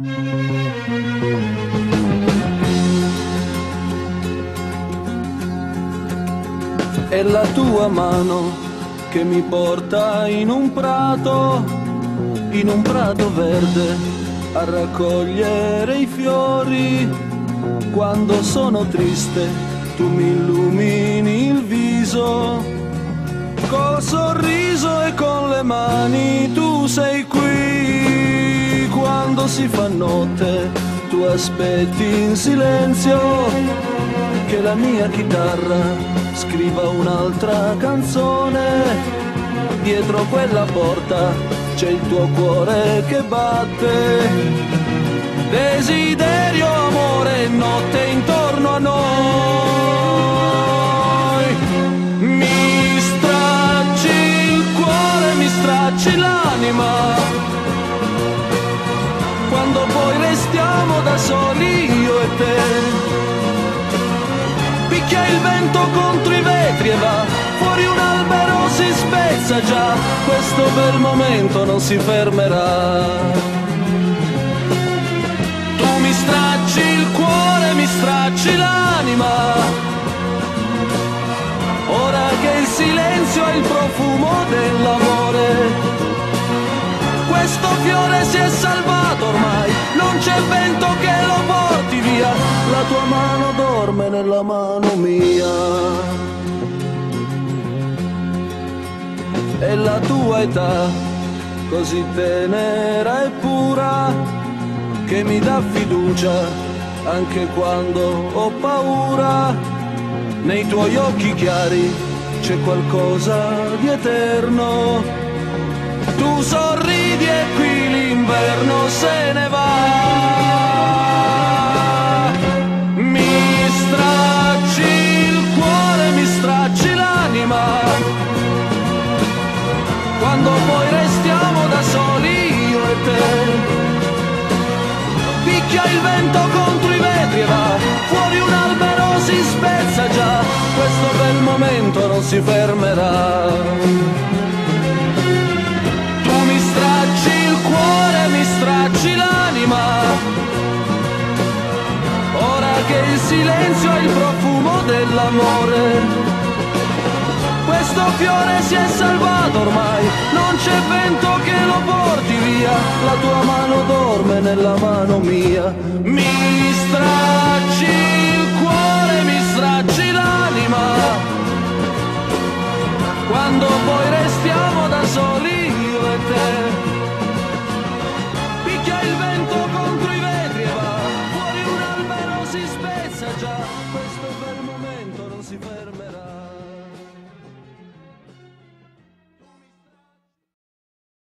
È la tua mano che mi porta in un prato, in un prato verde, a raccogliere i fiori. Quando sono triste tu mi illumini il viso, col sorriso e con le mani tu sei qui. Quando si fa notte tu aspetti in silenzio che la mia chitarra scriva un'altra canzone. Dietro quella porta c'è il tuo cuore che batte. Desiderio, amore restiamo da soli io e te. Picchia il vento contro i vetri e va fuori un albero si spezza già. Questo bel momento non si fermerà. Tu mi stracci il cuore mi stracci l'anima. Ora che il silenzio è il profumo dell'amore questo fiore si è salvato nella mano mia. E la tua età, così tenera e pura, che mi dà fiducia anche quando ho paura. Nei tuoi occhi chiari c'è qualcosa di eterno quando poi restiamo da soli io e te. Picchia il vento contro i vetri e va, fuori un albero si spezza già, questo bel momento non si fermerà. cuore mi stracci l'anima. Ora che il silenzio è il profumo dell'amore. Questo fiore si è salvato ormai, non c'è vento che lo porti via, la tua mano dorme nella mano mia, mi stracci